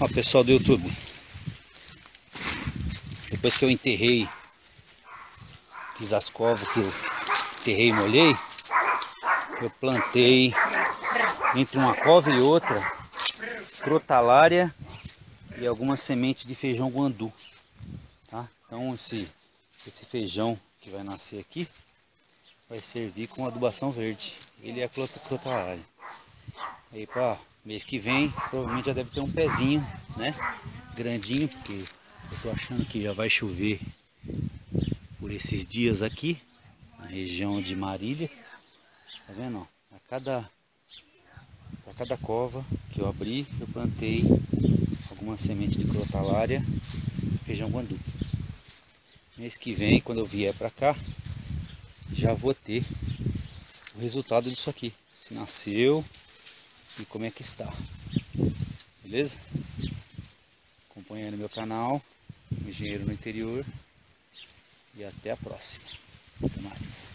Ó, pessoal do YouTube. Depois que eu enterrei, fiz as covas que eu enterrei e molhei, eu plantei entre uma cova e outra crotalária e algumas sementes de feijão guandu. Tá? Então esse, esse feijão que vai nascer aqui vai servir com adubação verde. Ele é crotalária. Aí para mês que vem provavelmente já deve ter um pezinho, né? Grandinho, porque eu tô achando que já vai chover por esses dias aqui, na região de Marília. Tá vendo? A cada, a cada cova que eu abri, eu plantei alguma semente de crotalária, feijão guandu. Mês que vem, quando eu vier para cá, já vou ter o resultado disso aqui. Se nasceu, e como é que está. Beleza? Acompanhando meu canal, Engenheiro no Interior. E até a próxima. Até mais.